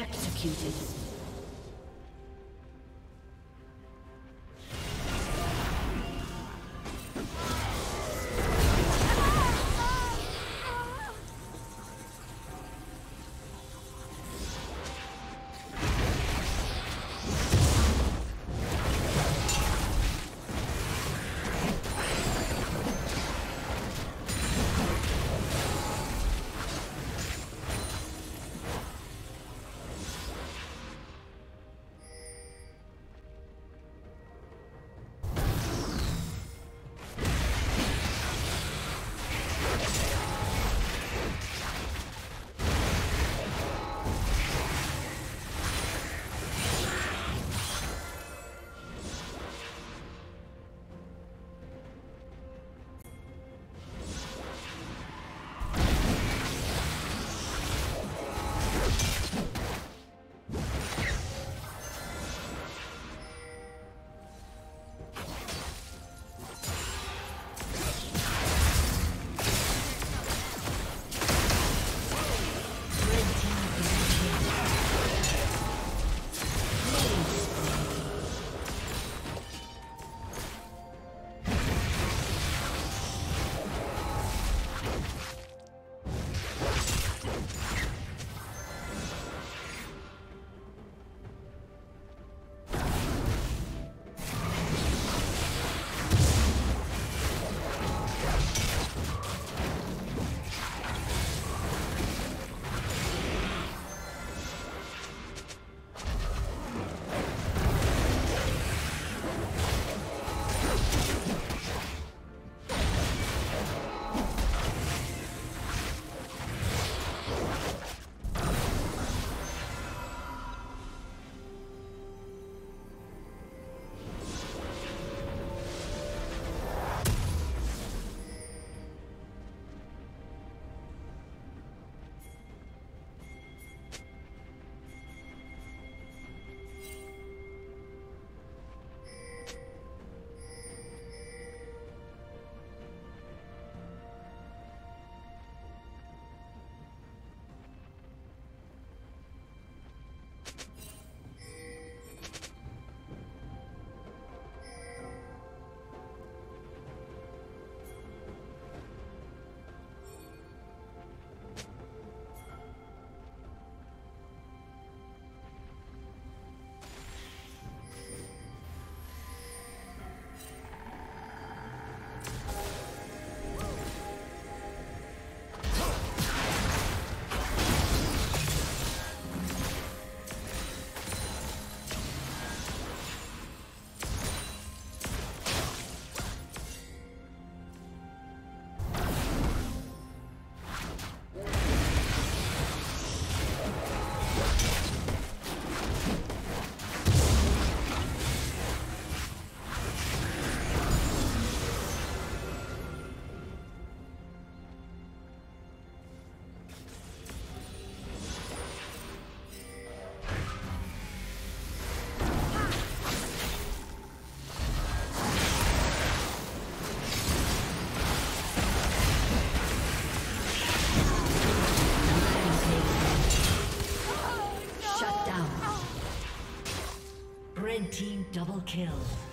Executed. Kill.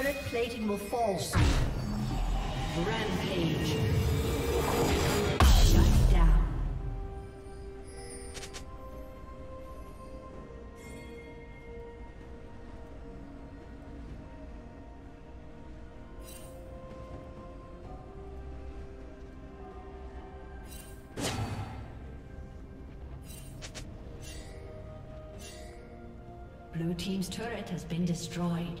Turret plating will fall soon. Rampage. Shut down. Blue Team's turret has been destroyed.